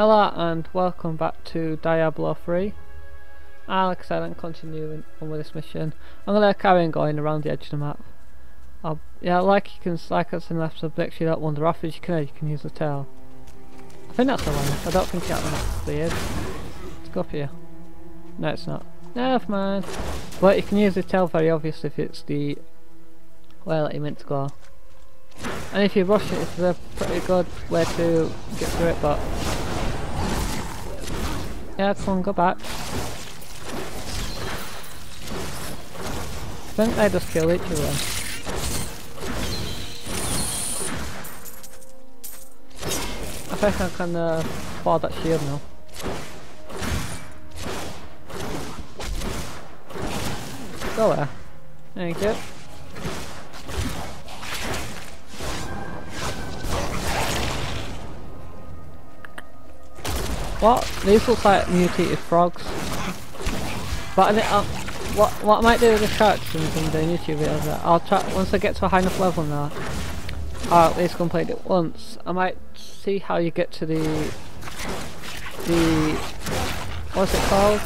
Hello and welcome back to Diablo 3. Ah, like I I'm continuing on with this mission. I'm gonna carry on going around the edge of the map. I'll, yeah, like you can, like said in the episode, make sure you don't wander off as you can, you can use the tail. I think that's the one. I don't think it's cleared. Let's go up here. No, it's not. Never mind. But you can use the tail very obviously if it's the way that you meant to go. And if you rush it, it's a pretty good way to get through it, but... Yeah, come on, go back. I think they just kill each other. I think I can uh, fire that shield now. Go there. Thank you. What? These look like mutated frogs. But I uh, what what I might do with the characters and the YouTube videos, I'll try once I get to a high enough level now. I'll at least complete it once. I might see how you get to the the what's it called?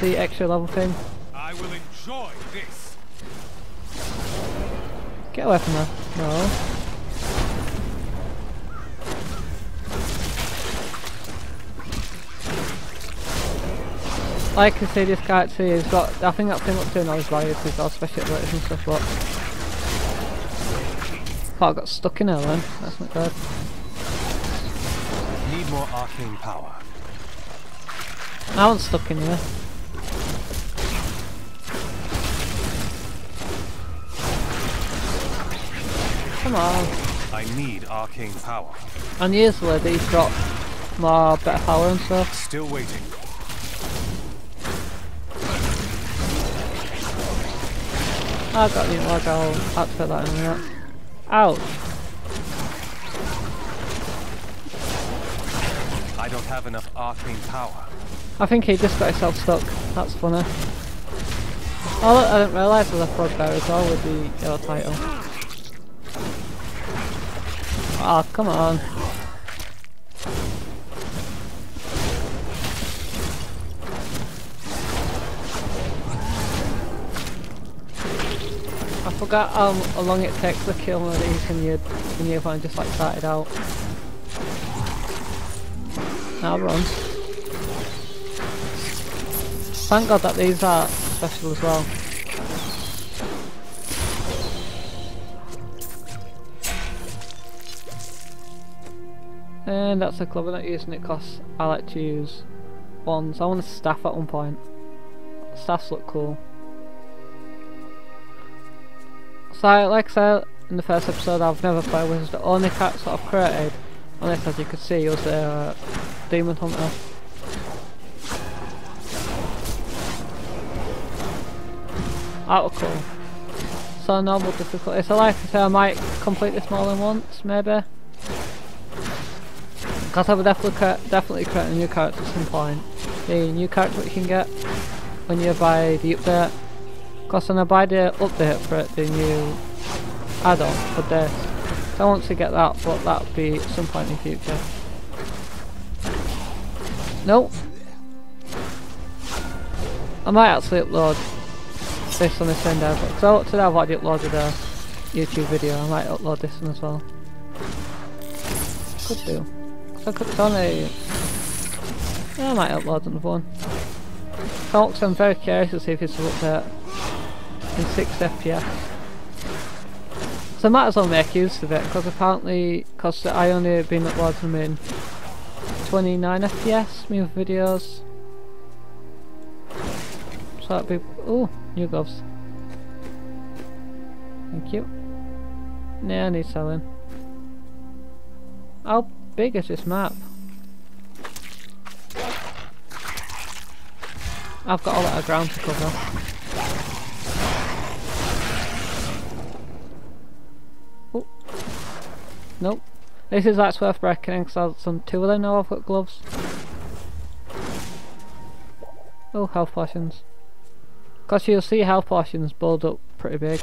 The extra level thing. I will enjoy this. Get away from her. No. I can see this character he's got I think that's him up to now his riots, he's got special abilities and stuff but Oh I got stuck in there then, that's not good. Need more arcane power. I wasn't stuck in here. Come on. I need arcane power. And usually these drop more better power and stuff. Still waiting. I got you like I'll have to put that in there. Ouch. I don't have enough arcane power. I think he just got himself stuck. That's funny. Oh look, I didn't realise there's a frog there as well with the yellow title. Ah, oh, come on. Forgot how long it takes to kill one of these when you when you find just like started out. Now run. Thank god that these are special as well. And that's a club I'm not using it because I like to use wands. I want a staff at one point. Staffs look cool. So, like I said in the first episode, I've never played with the only cat that I've created, on this as you can see, was a uh, Demon Hunter. That was cool. So normal difficulty. So like I say, I might complete this more than once, maybe. Because I would definitely, definitely create a new character at some point. The new character that you can get when you buy the update. Because I buy the update for it, the new add-on for this, I want to get that, but that'll be at some point in the future. Nope. I might actually upload this on the same day, because today I've already uploaded a YouTube video, I might upload this one as well. Could do. Cause I could, only... Yeah, I might upload another one. Folks, I'm very curious to see if it's update in 6 FPS. So I might as well make use of it because apparently, because I only have been uploading them in 29 FPS, me videos. So that'd be, oh, new gloves. Thank you. Nah, I need selling. How big is this map? I've got a lot of ground to cover. Nope. This is that's worth reckoning because some two of them now I've got gloves. Oh, health potions. Because you'll see health potions build up pretty big.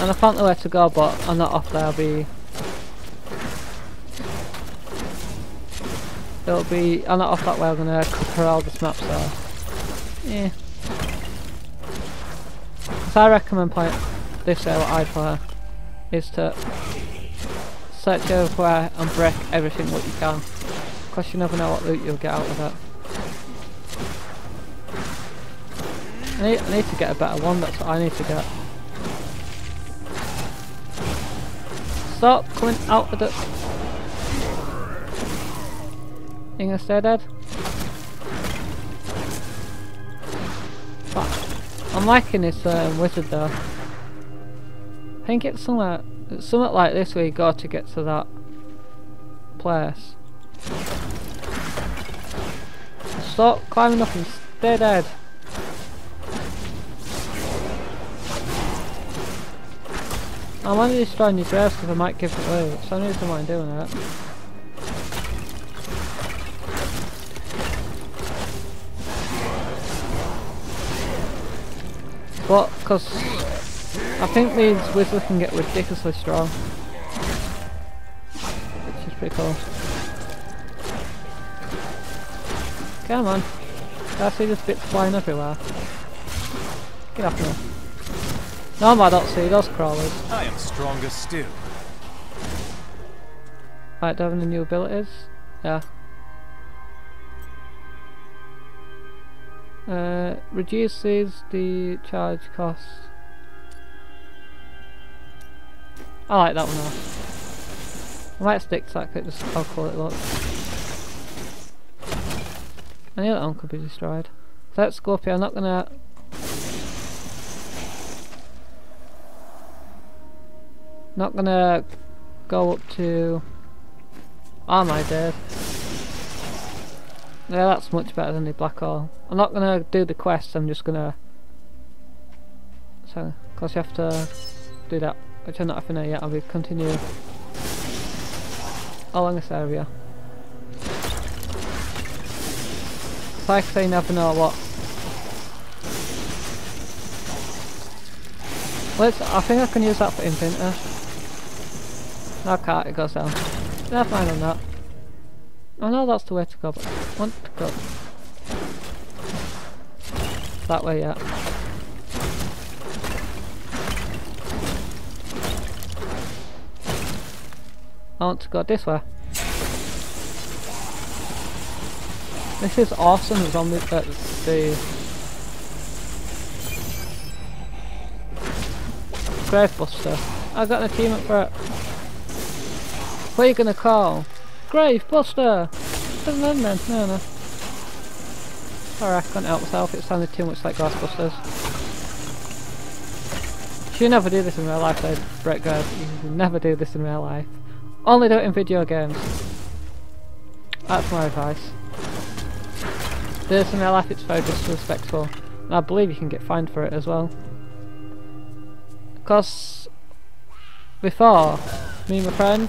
And I found the way to go, but I'm not off there. I'll be. It'll be. I'm not off that way. I'm gonna cover all this map, so. Yeah. I recommend playing this way. What I'd play is to search everywhere and break everything what you can, because you never know what loot you'll get out of it. I need, I need to get a better one. That's what I need to get. Stop coming out of the... You gonna stay dead? I'm liking this um, wizard though. I think it's somewhere, it's something like this where you go to get to that place. Stop climbing up and stay dead. I'm only destroying your graves because I might give it away, so I need someone doing it. But, because I think these wizards can get ridiculously strong. Which is pretty cool. Come on. I see this bit flying everywhere. Get off me. No, I don't see those crawlers. I am stronger still. Right, do I have any new abilities? Yeah. Reduces the charge cost. I like that one though. I might stick to that, just how cool it looks. I knew that one could be destroyed. So up here, I'm not gonna... Not gonna go up to... Oh my days. Yeah, that's much better than the black hole. I'm not gonna do the quest, I'm just gonna... So, cause you have to do that, which I'm not having yet, I'll be continue along this area. Like I say, never know what... Let's, I think I can use that for Infinity. No, I can't, it goes down. Never mind on that. I know that's the way to go, but want to go that way, yeah. I want to go this way. This is awesome, zombie, uh, the Gravebuster. I got an achievement for it. What are you gonna call? Gravebuster! Doesn't then, no no. Sorry, I couldn't help myself, it sounded too much like Ghostbusters. You never do this in real life though, Brett guys. You never do this in real life. Only do it in video games. That's my advice. Do this in real life, it's very disrespectful. And I believe you can get fined for it as well. Because before, me and my friend,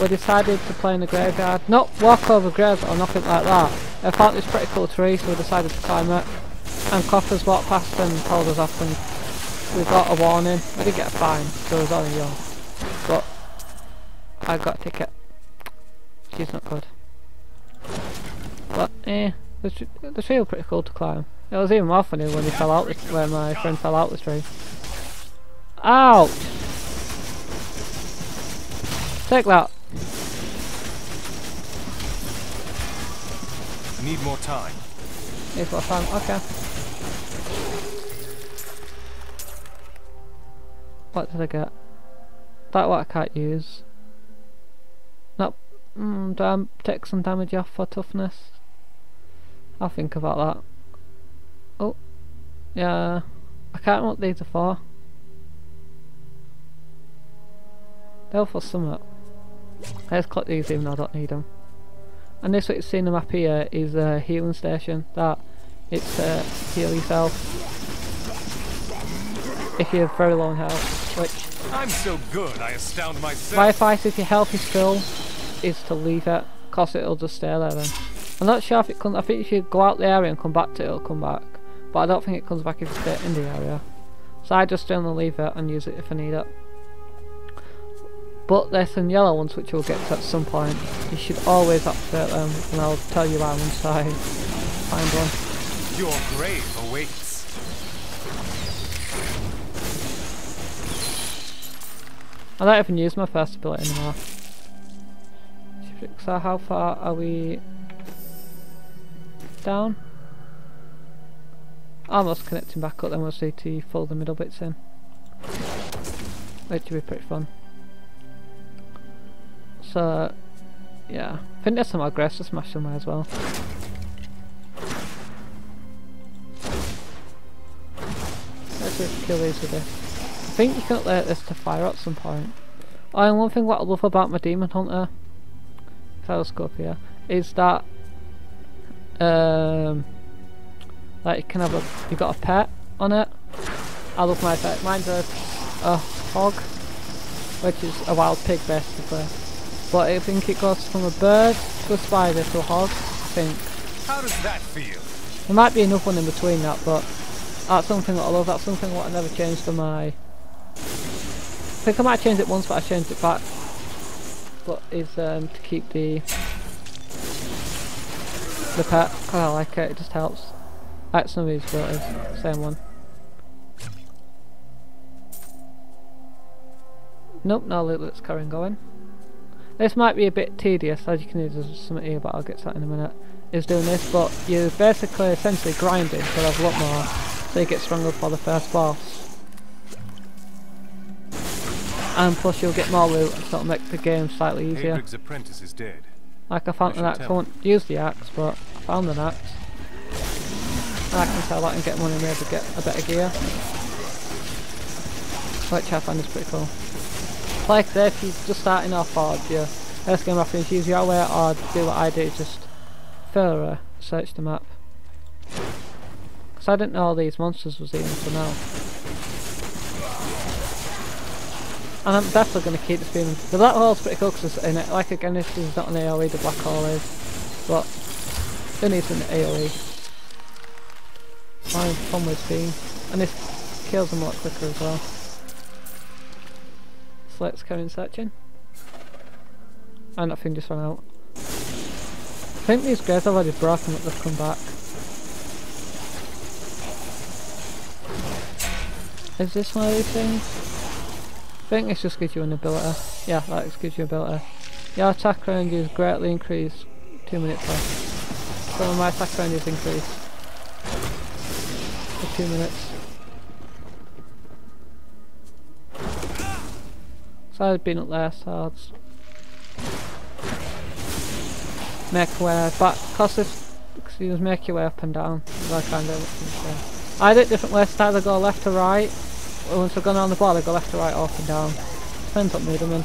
we decided to play in the graveyard. Not walk over graves or nothing like that. I found this pretty cool tree so we decided to climb it. And coppers walked past and told us off and we got a warning. We did get a fine, so it was only young. But I got a ticket. She's not good. But eh, the, the tree was pretty cool to climb. It was even more funny when he fell out the when my friend fell out the tree. Ouch! Take that. Need more time. Need more time. Okay. What did I get? That what I can't use. Nope. Mm, take some damage off for toughness? I'll think about that. Oh. Yeah. I can't remember what these are for. They're for summit. Let's collect these even though I don't need them. And this what you see in the map here is a healing station that it's uh, heal yourself if you're very low on health, which I'm so good, I astound myself. my advice if your health is full is to leave it, cause it'll just stay there then. I'm not sure if it comes, I think if you go out the area and come back to it, it'll come back. But I don't think it comes back if you stay in the area. So I just only leave it and use it if I need it. But there's some yellow ones which we'll get to at some point. You should always activate them and I'll tell you why once I find one. Your grave awaits. I don't even use my first ability anymore. So how far are we down? Almost connecting back up then we'll see to fold the middle bits in. Which will be pretty fun. So yeah, I think there's some aggressive smash somewhere as well. Let's just kill these with. I think you can let this to fire at some point. Oh, and one thing what I love about my Demon Hunter telescope here is that um like you can have a you got a pet on it. I love my pet. Mine's a, a hog, which is a wild pig basically. But I think it goes from a bird to a spider to a hog. I think. How does that feel? There might be enough one in between that, but that's something that I love. That's something what I never changed to my. I think I might change it once, but I changed it back. But is um, to keep the the pet. Cause I like it. It just helps. Like some of these abilities, same one. Nope, no loot, let's carry on going. This might be a bit tedious, as you can see there's something here, but I'll get to that in a minute. Is doing this, but you're basically essentially grinding to a lot more, so you get stronger for the first boss. And plus you'll get more loot, so it'll make the game slightly easier. Apprentice is dead. Like I found I an axe, I won't use the axe, but I found an axe. And I can sell that and get money maybe get a better gear. Which I find is pretty cool. Like this, if you're just starting off or your first game after use your way or do what I do, just further uh, search the map. Because I didn't know all these monsters was even until now. And I'm definitely going to keep this feeling. The black hole's pretty cool because in it, like again, this is not an AoE, the black hole is. But it needs an AoE. My fun with being. And this kills them a lot quicker as well. Let's searching. And that thing just ran out. I think these guys have already broken but they've come back. Is this one of these things? I think this just gives you an ability. Yeah, that just gives you ability. Your attack range is greatly increased. Two minutes left. So my attack range is increased. For two minutes. So I've been at there, so I'll way back. Cause make your way up and down, I kind of. I did different ways. To either go left to right. Once I've gone around the board, I go left to right, up and down. Depends what mood I'm in.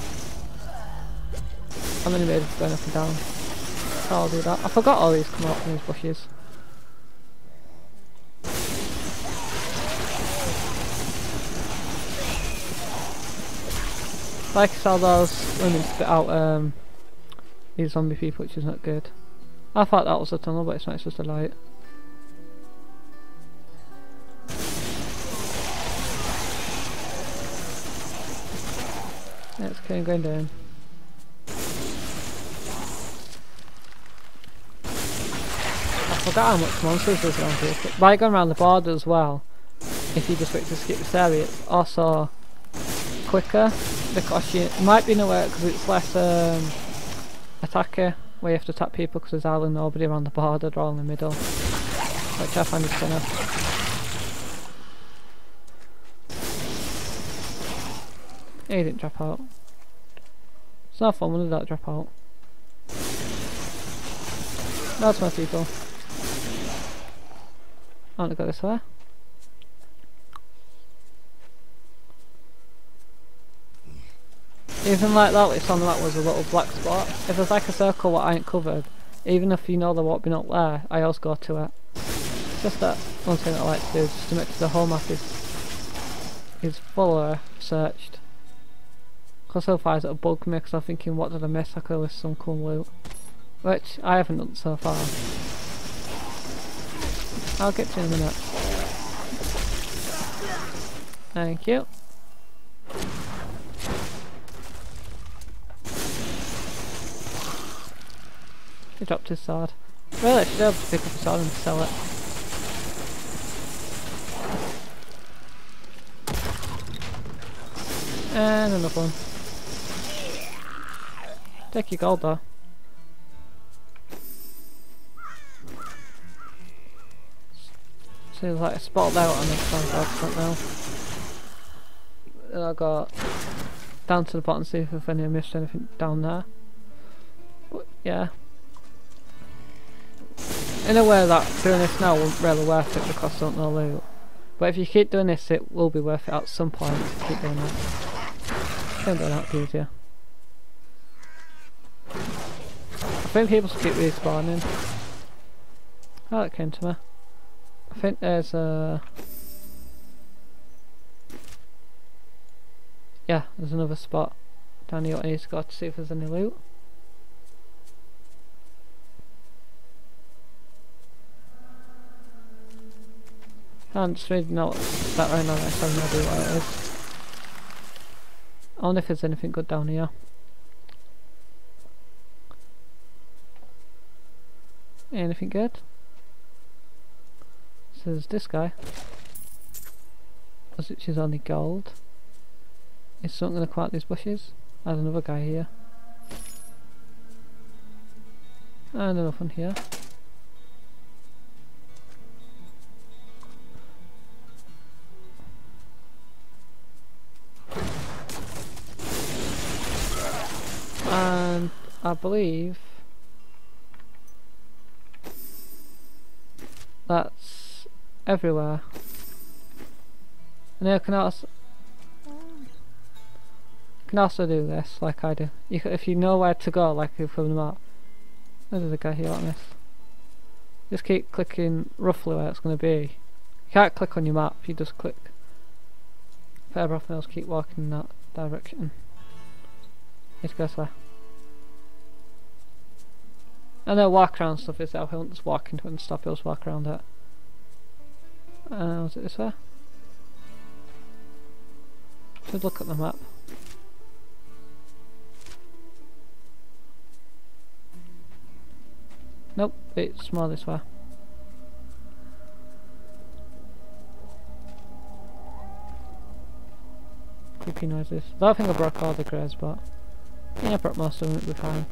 I'm in the mood of going up and down. So I'll do that. I forgot all these come out from these bushes. Like I saw those women spit out um, these zombie people, which is not good. I thought that was a tunnel, but it's not, it's just a light. It's okay, going down. I forgot how much monsters there's around here. By going around the border as well, if you just wait to skip this area, it's also quicker because you might be nowhere because it's less um, attacker where you have to attack people because there's hardly nobody around the border, all in the middle. Which I find is funny. He didn't drop out. It's not fun when they don't drop out. That's my people. I want to go this way. Even like that, it's on that was a little black spot. If there's like a circle what I ain't covered, even if you know there won't be not there, I always go to it. Just that one thing I like to do just to make sure the whole map is is fuller searched. Because so far it'll bug me because I'm thinking what did I miss, I could have some cool loot. Which I haven't done so far. I'll get to in a minute. Thank you. He dropped his sword. Really, I should be able to pick up a sword and sell it. And another one. Take your gold though. So like spotted out on this one, I don't know. And I got down to the bottom see if I've any missed anything down there. But yeah. In a way that doing this now won't really worth it because I don't know loot. But if you keep doing this it will be worth it at some point to keep doing it. Can't do that easier. I think people should keep respawning. Oh, that came to me. I think there's a... Yeah, there's another spot down here I need to go to see if there's any loot. I'm just out that right now, I have no idea what it is. I wonder if there's anything good down here. Anything good? So there's this guy. Which is only gold. Is something going to come these bushes? There's another guy here. And another one here. I believe That's everywhere. And you can also can also do this like I do. You can, if you know where to go, like from the map. There's a guy here on this. Just keep clicking roughly where it's going to be. You can't click on your map. You just click. Further off, else keep walking in that direction. Let's go there. And the walk around stuff is that I won't just walk into it and stop, you'll just walk around it. Uh, was it this way? Should look at the map. Nope, it's more this way. Creepy noises. I don't think I broke all the grays, but yeah, I broke most of them, it'll be fine.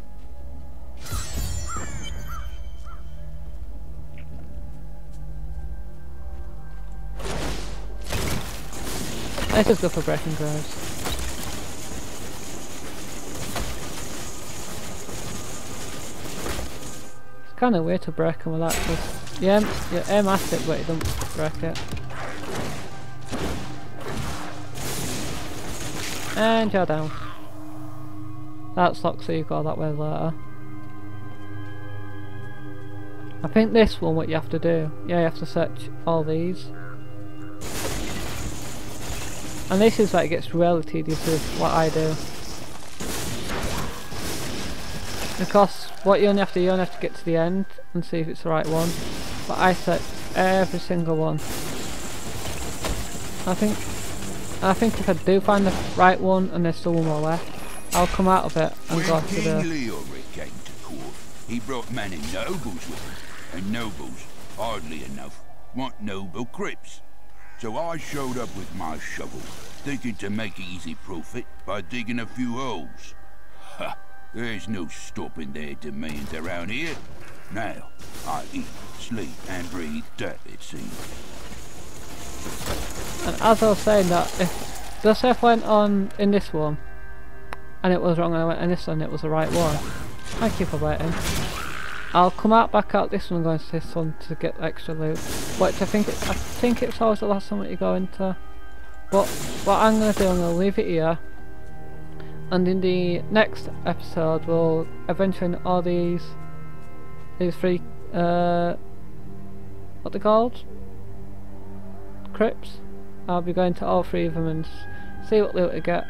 Let's just go for breaking grounds. It's kind of weird to break them you aim, you aim at it but you don't break it. And you're down. That's so you got that way later. I think this one what you have to do, yeah you have to search all these. And this is like it gets really tedious with what I do. Because what you only have to you only have to get to the end and see if it's the right one. But I set every single one. I think I think if I do find the right one and there's still one more left, I'll come out of it and when go to King the Leoric came to court, he brought many nobles with him, and nobles, hardly enough, want noble crypts. So I showed up with my shovel, thinking to make easy profit by digging a few holes. Ha! There's no stopping their demands around here. Now, I eat, sleep, and breathe dirt, it seems. And as I was saying that, if the stuff went on in this one, and it was wrong, and I went in this one, it was the right one. Thank you for waiting. I'll come out back out this one and go into this one to get extra loot. Which I think it, I think it's always the last one that you go into. But what I'm gonna do, I'm gonna leave it here. And in the next episode, we'll adventure in all these these three uh what they called crypts. I'll be going to all three of them and see what loot I get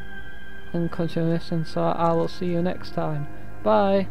and continue this. And so I will see you next time. Bye.